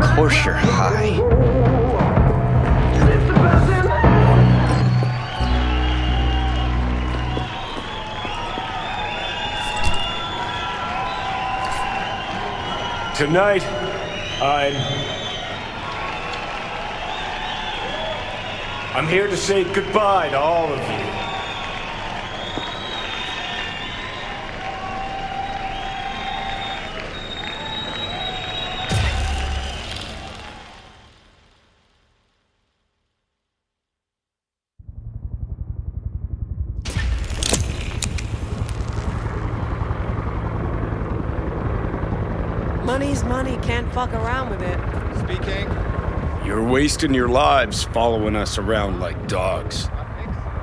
Of course you're high. Tonight, I'm... I'm here to say goodbye to all of you. Money, can't fuck around with it. Speaking. You're wasting your lives following us around like dogs.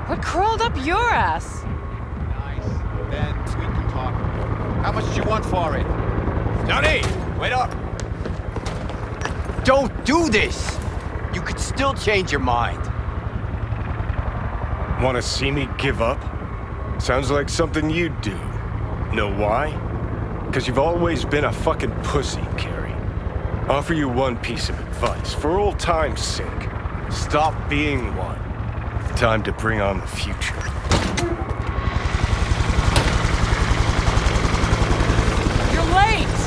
What crawled up your ass? Nice. Then we can talk. How much do you want for it? Johnny, wait up. Don't do this. You could still change your mind. Want to see me give up? Sounds like something you'd do. Know why? Because you've always been a fucking pussy, Kerry. Offer you one piece of advice, for old time's sake. Stop being one. Time to bring on the future. You're late!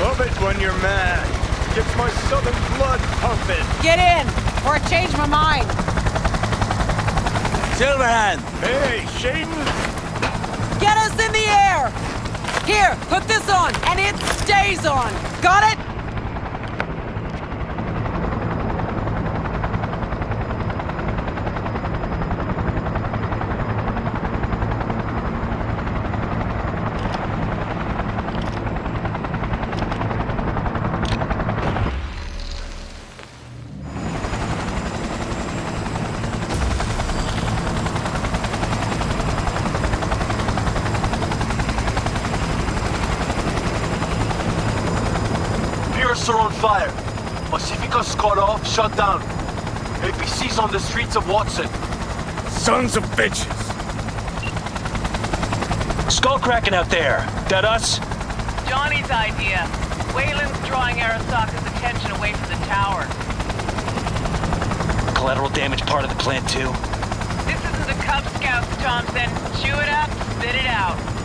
Love it when you're mad. Gets my southern blood pumping. Get in, or I change my mind. Silverhand! Hey, Shaden! Get us in the air! Here, put this on, and it stays on. Got it? Pierce are on fire. Pacifica's cut off, shut down. APC's on the streets of Watson. Sons of bitches! Skull cracking out there. That us? Johnny's idea. Weyland's drawing Arasaka's attention away from the tower. Collateral damage part of the plan too. This isn't the Cub Scouts, Thompson. Chew it up, spit it out.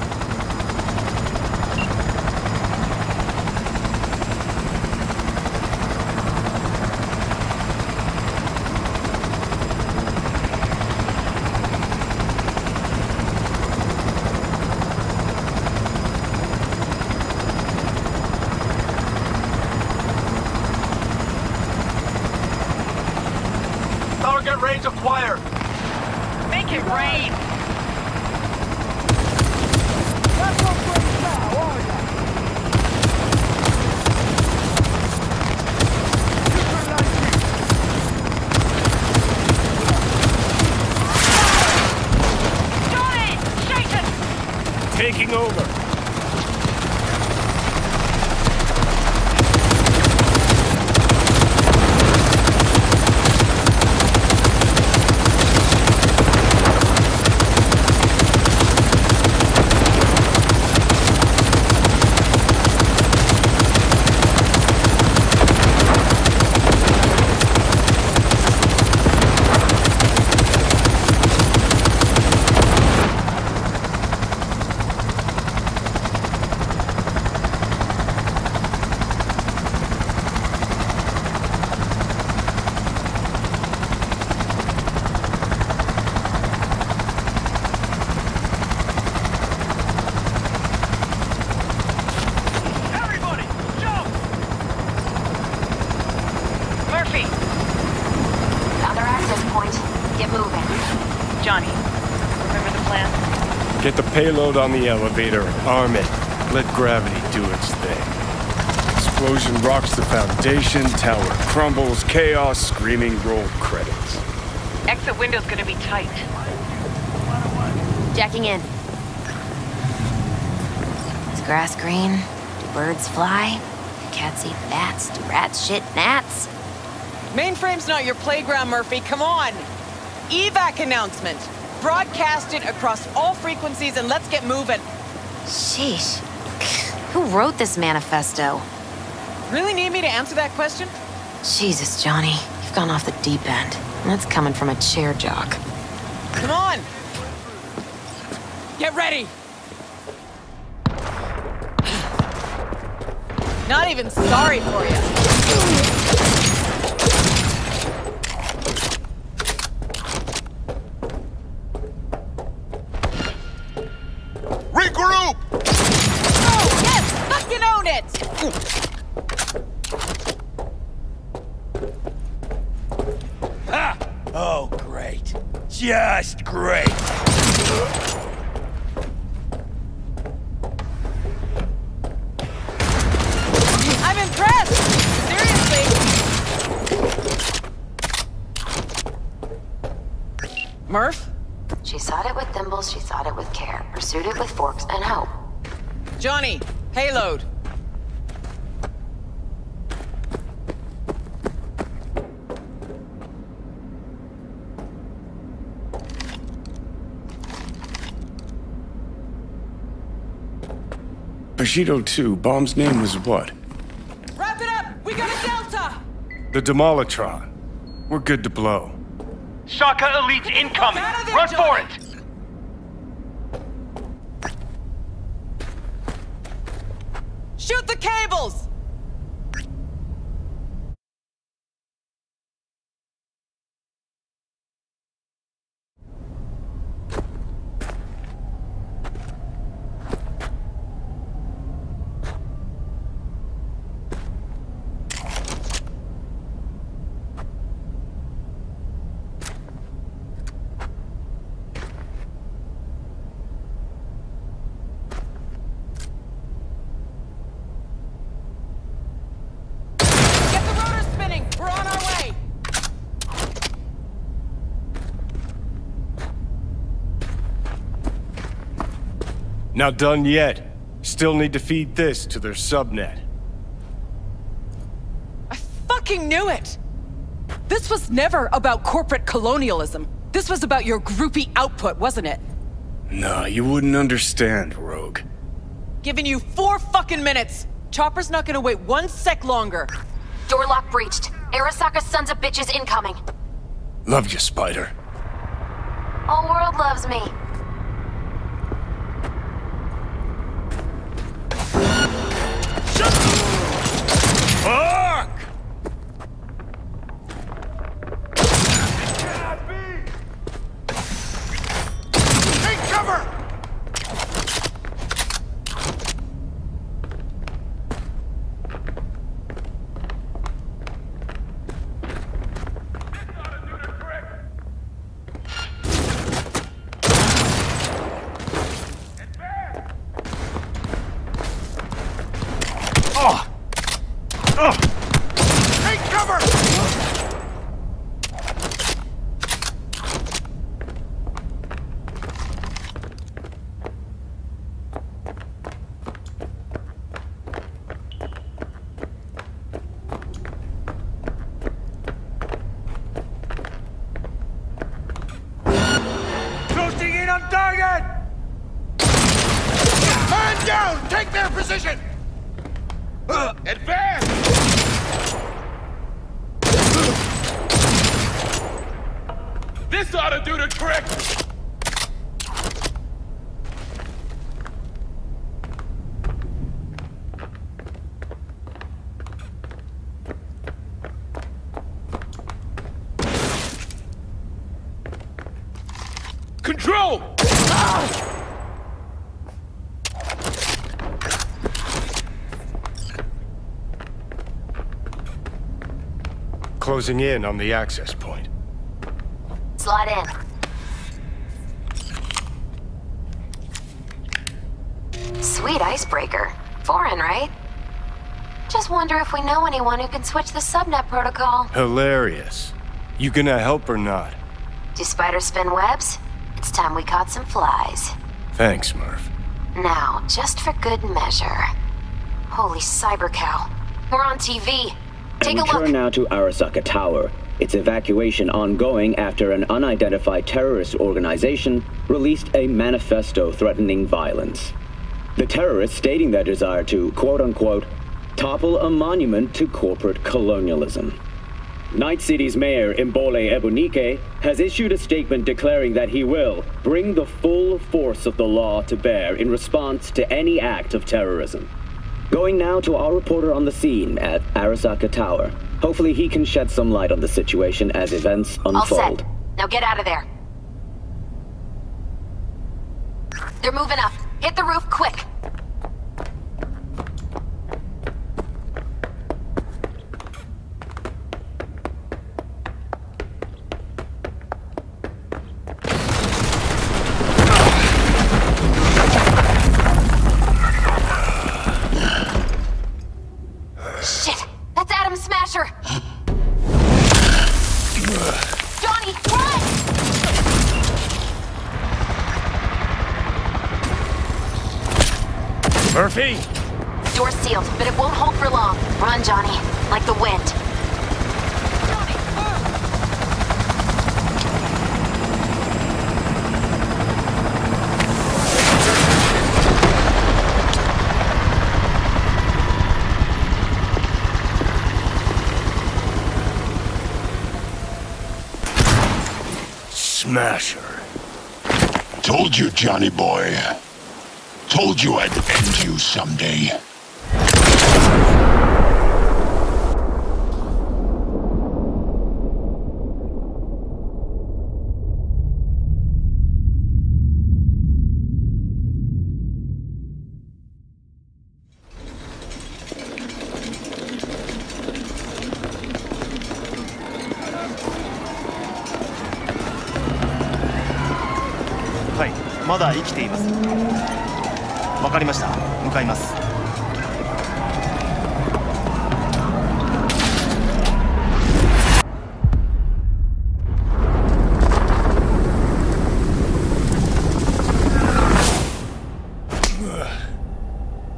Get the payload on the elevator arm it. Let gravity do its thing. Explosion rocks the foundation, tower crumbles, chaos, screaming roll credits. Exit window's gonna be tight. Jacking in. Is grass green? Do birds fly? Cats eat bats, do rats shit gnats? Mainframe's not your playground, Murphy. Come on. Evac announcement. Broadcast it across all frequencies and let's get moving. Sheesh. Who wrote this manifesto? Really need me to answer that question? Jesus, Johnny. You've gone off the deep end. That's coming from a chair jock. Come on. Get ready. Not even sorry for you. Oh, great. Just great. I'm impressed! Seriously! Murph? She sought it with thimbles, she sought it with care, pursued it with forks and hope. Johnny, payload. Bushido 2, bomb's name was what? Wrap it up! We got a Delta! The Demolitron. We're good to blow. Shaka Elite's incoming! Out there, Run for it! Shoot the cables! Get the rotor spinning! We're on our way! Not done yet. Still need to feed this to their subnet. I fucking knew it! This was never about corporate colonialism. This was about your groupie output, wasn't it? Nah, you wouldn't understand, Rogue. Giving you four fucking minutes! Chopper's not gonna wait one sec longer. Door lock breached. Arasaka's sons of bitches incoming. Love you, Spider. All world loves me. Fuck! Take cover! Oh! Oh! Take cover! Closing in on target! Man down! Take their position! Advance! This ought to do the trick! Control! Closing in on the access point. Slide in. Sweet icebreaker. Foreign, right? Just wonder if we know anyone who can switch the subnet protocol. Hilarious. You gonna help or not? Do spiders spin webs? It's time we caught some flies. Thanks, Murph. Now, just for good measure. Holy cyber cow. We're on TV. Take and a we turn now to Arasaka Tower. Its evacuation ongoing after an unidentified terrorist organization released a manifesto threatening violence. The terrorists stating their desire to, quote unquote, topple a monument to corporate colonialism. Night City's mayor, Imbole Ebunike, has issued a statement declaring that he will bring the full force of the law to bear in response to any act of terrorism. Going now to our reporter on the scene at Arasaka Tower. Hopefully he can shed some light on the situation as events unfold. All set. Now get out of there. They're moving up. Hit the roof quick. Murphy? Door's sealed, but it won't hold for long. Run, Johnny. Like the wind. Smasher. Told you, Johnny boy Told you I'd end you someday.「はいまだ生きています」わ かりました向かいます「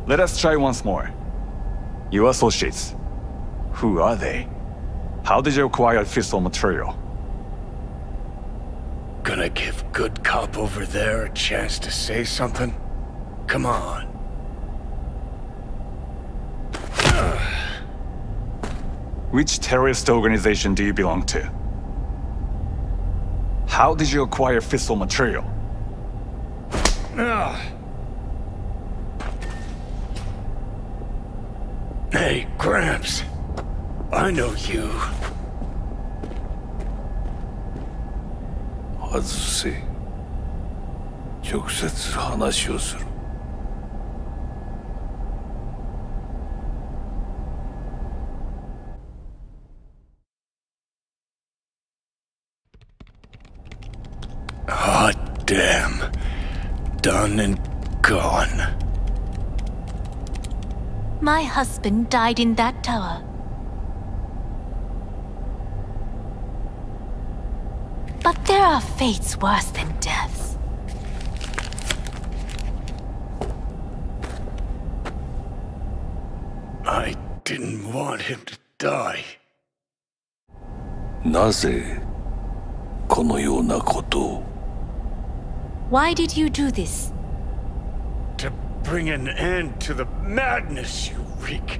Let us try once more. Your associates. Who are they? How did you acquire fissile material? Gonna give good cop over there a chance to say something? Come on. Which terrorist organization do you belong to? How did you acquire fissile material? Hey, Gramps. I know you. Azusi. Çok sessiz anlaşıyorsun. damn. Done and gone. My husband died in that tower. But there are fates worse than deaths. I didn't want him to die. なぜこのようなことを Why did you do this? To bring an end to the madness you wreak.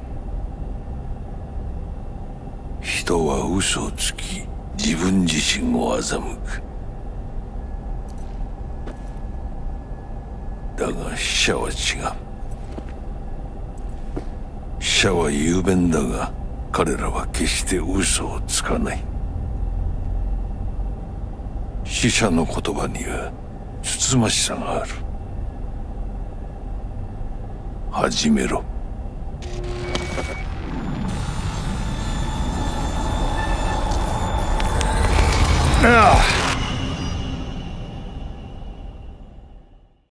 人は嘘をつき自分自身を欺くだが死者は違う死者は雄弁だが彼らは決して嘘をつかない死者の言葉にはつつましさがある始めろ Ah.